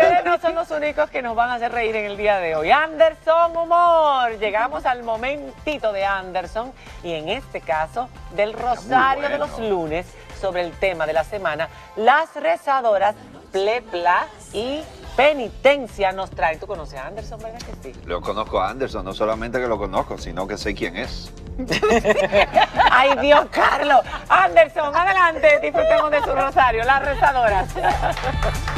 Ustedes no son los únicos que nos van a hacer reír en el día de hoy. Anderson Humor. Llegamos al momentito de Anderson y en este caso del Rosario de los lunes sobre el tema de la semana. Las rezadoras Plepla y Penitencia nos traen. ¿Tú conoces a Anderson, verdad que sí? Lo conozco a Anderson, no solamente que lo conozco, sino que sé quién es. Ay, Dios, Carlos. Anderson, adelante, disfrutemos de su rosario, las rezadoras.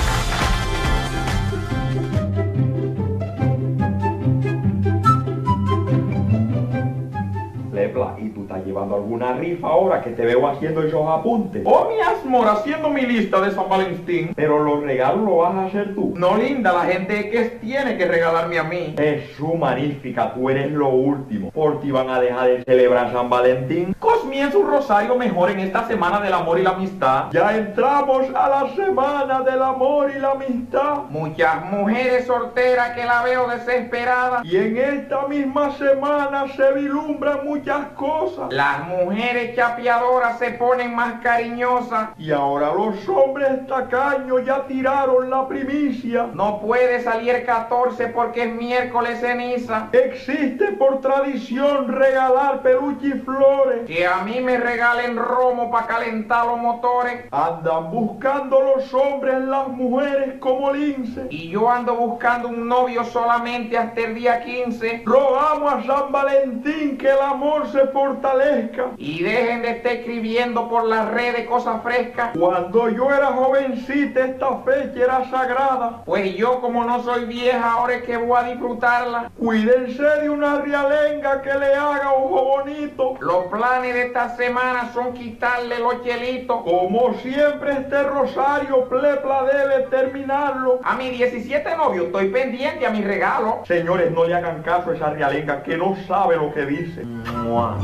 llevando alguna rifa ahora que te veo haciendo esos apuntes? Oh, mi Asmor, haciendo mi lista de San Valentín. Pero los regalos los vas a hacer tú. No, linda, la gente que tiene que regalarme a mí. Jesús, magnífica, tú eres lo último. Por ti van a dejar de celebrar San Valentín. Comienza un rosario mejor en esta semana del amor y la amistad. Ya entramos a la semana del amor y la amistad. Muchas mujeres solteras que la veo desesperada. Y en esta misma semana se vislumbran muchas cosas. Las mujeres chapeadoras se ponen más cariñosas. Y ahora los hombres tacaños ya tiraron la primicia. No puede salir el 14 porque es miércoles ceniza. Existe por tradición regalar peluche y flores. Que a mí me regalen romo para calentar los motores. Andan buscando los hombres las mujeres como lince. Y yo ando buscando un novio solamente hasta el día 15. Rogamos a San Valentín que el amor se fortalezca. Y dejen de estar escribiendo por las redes cosas frescas. Cuando yo era jovencita esta fecha era sagrada. Pues yo como no soy vieja ahora es que voy a disfrutarla. Cuídense de una rialenga que le haga ojo bonito. Los planes de esta semana son quitarle los chelitos. Como siempre este rosario plepla debe terminarlo. A mi 17 novio estoy pendiente a mi regalo. Señores, no le hagan caso a esa rialenga que no sabe lo que dice. Mua.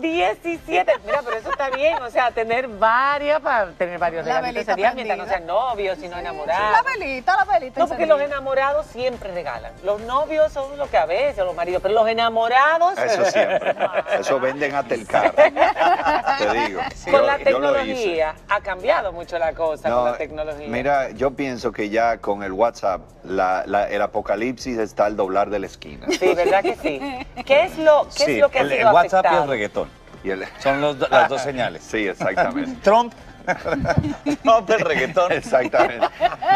17. Mira, pero eso está bien. O sea, tener varias para tener varios La ese día mientras no sean novios, sino La enamorados. velita, la velita. No, porque los enamorados siempre regalan. Los novios son lo que a veces, los maridos, pero los enamorados. Eso siempre. Eso venden hasta el carro. Te digo. Con Yo- la tecnología ha cambiado mucho la cosa con la tecnología. Mira, yo pienso que ya con el WhatsApp la- la- el apocalipsis está al doblar de la esquina. Sí, ¿verdad que sí? ¿Qué es lo, qué Sí, es lo que el, ha el sido WhatsApp y afectado? el reggaetón. Y el- Son los do- las dos señales. Sí, exactamente. Trump, Trump el reggaetón. Exactamente.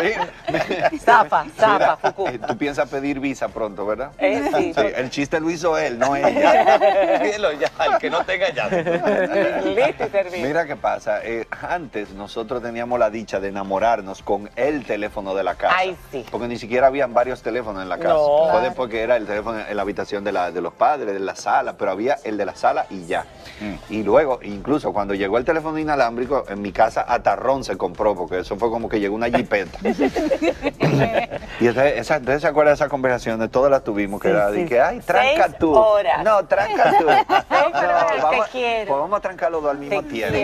Zafa, zafa, mira, Fuku. eh, tú piensas pedir visa pronto, ¿verdad? Eh, sí, el chiste lo hizo él, no ella. Dilo ya, el que no tenga ya. Listo y servido. Mira qué pasa. eh, antes nosotros teníamos la dicha de enamorarnos con el teléfono de la casa. Ay, sí. Porque ni siquiera habían varios teléfonos en la casa. No. Fue después que era el teléfono en la habitación de, la, de los padres, de la sala, pero había el de la sala y ya. Mm. Y luego, incluso cuando llegó el teléfono inalámbrico, en mi casa Atarrón se compró, porque eso fue como que llegó una jipeta. y entonces, esa, entonces, ¿se acuerdan de esa conversación? De todas las tuvimos, que Sí, era sí. de que, ay, tranca Seis tú. horas. No, tranca tú. te vamos, pues vamos a trancar los dos al mismo tiempo.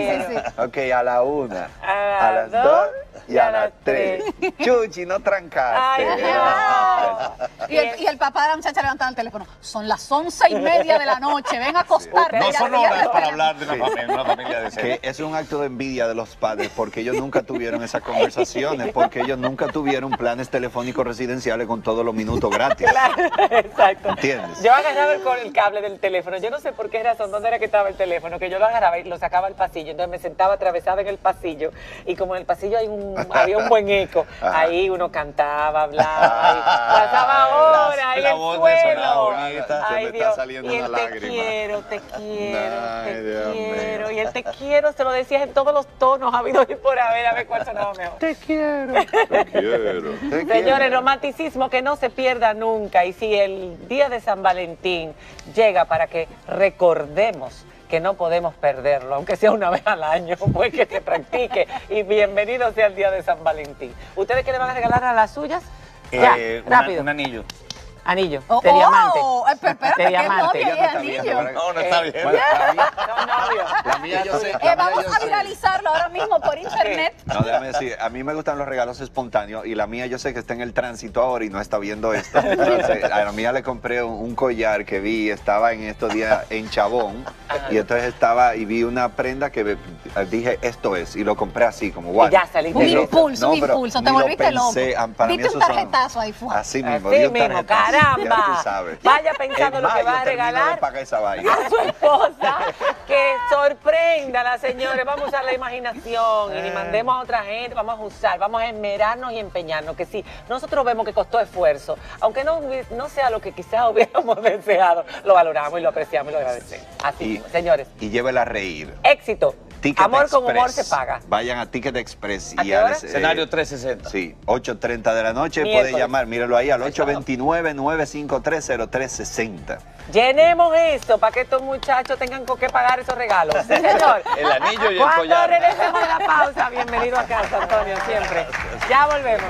Ok, a la una, A a, las las dos dos y a las tres. Chuchi, no trancaste. Ay, Dios. Y el, y el papá de la muchacha levantaba el teléfono. Son las once y media de la noche. Ven a acostarte. No son horas para hablar de una Sí. familia, una familia de que es un acto de envidia de los padres porque ellos nunca tuvieron esas conversaciones, porque ellos nunca tuvieron planes telefónicos residenciales con todos los minutos gratis. Exacto. ¿Entiendes? Yo agarraba el, con el cable del teléfono. Yo no sé por qué razón, dónde era que estaba el teléfono, que yo lo agarraba y lo sacaba al pasillo. Entonces me sentaba atravesada en el pasillo. Y como en el pasillo hay un, había un buen eco, Ajá. ahí uno cantaba, hablaba, y pasaba horas ahí la el voz suelo. bonita. Se Ay, me está Dios. saliendo y el una te lágrima. quiero, te quiero, Ay, te Dios quiero. mío. Y el te quiero se lo decías en todos los tonos habido y por haber, a ver cuál sonaba mejor. Te quiero. Te quiero. te Señores, quiero. romanticismo que no se pierda nunca. Y si el día de San Valentín llega para que recordemos que no podemos perderlo, aunque sea una vez al año, pues que se practique. Y bienvenido sea el día de San Valentín. ¿Ustedes qué le van a regalar a las suyas? Ya, Eh, una- rápido. un anillo. Anillo, Oh, de diamante. oh, eh, pero espérate, De ¿qué diamante. novia Ella y no está bien, anillo? ahora- No, no está bien. Bueno, la mía- Son novios. la mía yo sé- Eh, vamos yo a sé. Mismo por internet. No, déjame decir, a mí me gustan los regalos espontáneos y la mía yo sé que está en el tránsito ahora y no está viendo esto. Entonces, a la mía le compré un, un collar que vi, estaba en estos días en Chabón y entonces estaba y vi una prenda que dije esto es y lo compré así como guay. Ya saliste Un impulso, un impulso, te ni lo volviste loco. pensé, ah, para mí Diste un son- tarjetazo ahí, fue. Así mismo, Así mismo, caramba. Ya tú sabes. Vaya pensando En lo que va a regalar. pagar esa vaina. a su esposa que sorprenda a las señores. Vamos a usar la imaginación y ni mandemos a otra gente. Vamos a usar, vamos a esmerarnos y empeñarnos. Que sí, nosotros vemos que costó esfuerzo, aunque no, no sea lo que quizás hubiéramos deseado, lo valoramos y lo apreciamos y lo agradecemos. Así, Y- señores, Y llévela a reír. éxito. Ticket Amor con humor Express. se paga. Vayan a Ticket Express ¿A y qué al- hora? eh, Escenario 360. Sí, 8.30 de la noche. Miércoles. Puede llamar, míralo ahí, al 829-953-0360. Llenemos esto para que estos muchachos tengan con qué pagar esos regalos. Sí, señor. El anillo y el Cuando collar. regresemos de la pausa, bienvenido a casa, Antonio, siempre. Ya volvemos.